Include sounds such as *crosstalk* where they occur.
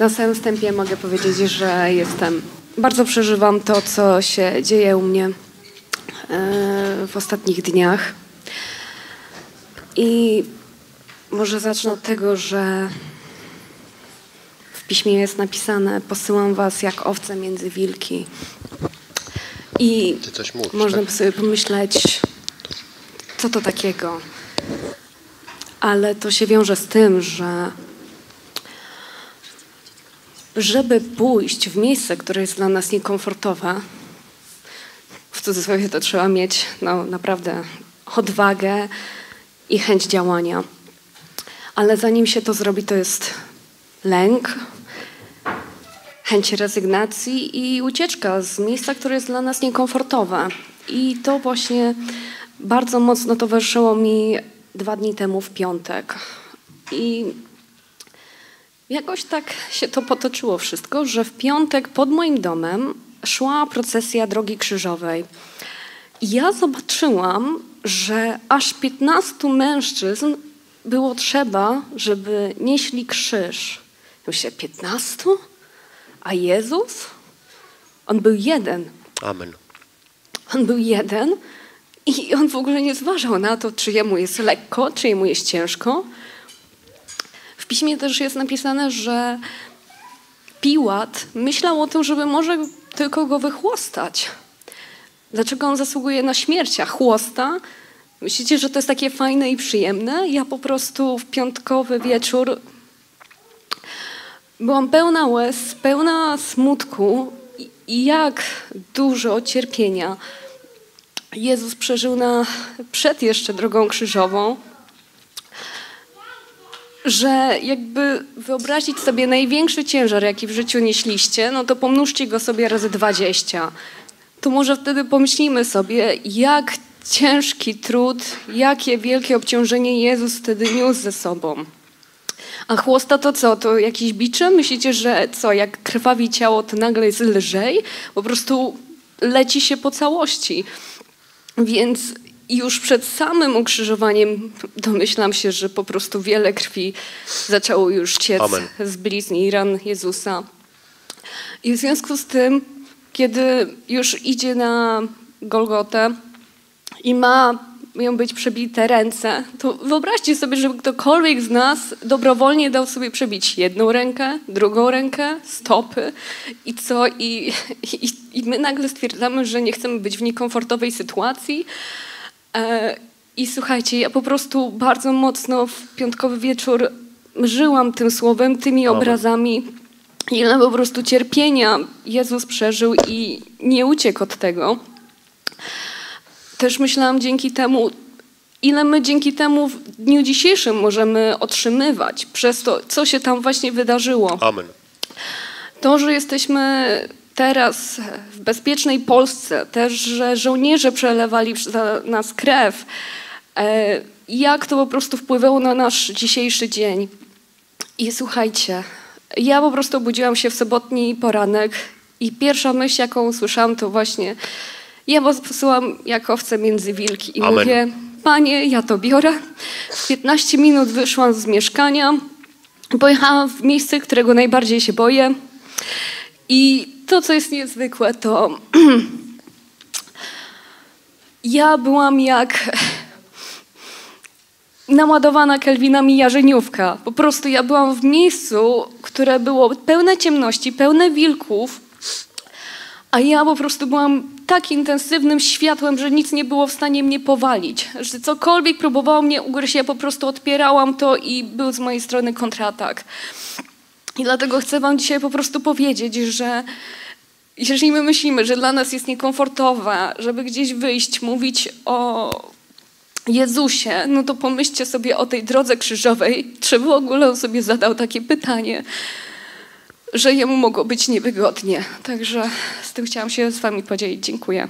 Na samym wstępie mogę powiedzieć, że jestem, bardzo przeżywam to, co się dzieje u mnie e, w ostatnich dniach. I może zacznę od tego, że w piśmie jest napisane: Posyłam was jak owce między wilki. I mówisz, można tak? sobie pomyśleć, co to takiego. Ale to się wiąże z tym, że żeby pójść w miejsce, które jest dla nas niekomfortowe, w cudzysłowie to trzeba mieć no, naprawdę odwagę i chęć działania. Ale zanim się to zrobi, to jest lęk, chęć rezygnacji i ucieczka z miejsca, które jest dla nas niekomfortowe. I to właśnie bardzo mocno towarzyszyło mi dwa dni temu w piątek. I jakoś tak się to potoczyło wszystko, że w piątek pod moim domem szła procesja Drogi Krzyżowej. I ja zobaczyłam, że aż 15 mężczyzn było trzeba, żeby nieśli krzyż. Myślę, 15? A Jezus? On był jeden. Amen. On był jeden i on w ogóle nie zważał na to, czy jemu jest lekko, czy jemu jest ciężko. Piśmie też jest napisane, że Piłat myślał o tym, żeby może tylko go wychłostać. Dlaczego on zasługuje na śmierć, a chłosta? Myślicie, że to jest takie fajne i przyjemne? Ja po prostu w piątkowy wieczór byłam pełna łez, pełna smutku i jak dużo cierpienia Jezus przeżył na, przed jeszcze drogą krzyżową, że jakby wyobrazić sobie największy ciężar, jaki w życiu nieśliście, no to pomnóżcie go sobie razy 20. To może wtedy pomyślimy sobie, jak ciężki trud, jakie wielkie obciążenie Jezus wtedy niósł ze sobą. A chłosta to co? To jakieś bicze? Myślicie, że co, jak krwawi ciało, to nagle jest lżej? Po prostu leci się po całości. Więc już przed samym ukrzyżowaniem domyślam się, że po prostu wiele krwi zaczęło już ciec Amen. z blizn i ran Jezusa. I w związku z tym, kiedy już idzie na Golgotę i ma mają być przebite ręce, to wyobraźcie sobie, żeby ktokolwiek z nas dobrowolnie dał sobie przebić jedną rękę, drugą rękę, stopy i co? I, i, i my nagle stwierdzamy, że nie chcemy być w niekomfortowej sytuacji. E, I słuchajcie, ja po prostu bardzo mocno w piątkowy wieczór żyłam tym słowem, tymi obrazami. Ile po prostu cierpienia Jezus przeżył i nie uciekł od tego też myślałam dzięki temu, ile my dzięki temu w dniu dzisiejszym możemy otrzymywać przez to, co się tam właśnie wydarzyło. Amen. To, że jesteśmy teraz w bezpiecznej Polsce, też, że żołnierze przelewali za nas krew, e, jak to po prostu wpływało na nasz dzisiejszy dzień. I słuchajcie, ja po prostu obudziłam się w sobotni poranek i pierwsza myśl, jaką usłyszałam, to właśnie ja was posyłam jak owce między wilki i Amen. mówię, panie, ja to biorę. W 15 minut wyszłam z mieszkania, pojechałam w miejsce, którego najbardziej się boję. I to, co jest niezwykłe, to *clears throat* ja byłam jak *laughs* naładowana kelwinami jarzeniówka. Po prostu ja byłam w miejscu, które było pełne ciemności, pełne wilków, a ja po prostu byłam tak intensywnym światłem, że nic nie było w stanie mnie powalić. Że cokolwiek próbowało mnie ugryźć, ja po prostu odpierałam to i był z mojej strony kontratak. I dlatego chcę wam dzisiaj po prostu powiedzieć, że jeżeli my myślimy, że dla nas jest niekomfortowe, żeby gdzieś wyjść, mówić o Jezusie, no to pomyślcie sobie o tej drodze krzyżowej, czy w ogóle on sobie zadał takie pytanie, że jemu mogło być niewygodnie. Także z tym chciałam się z wami podzielić. Dziękuję.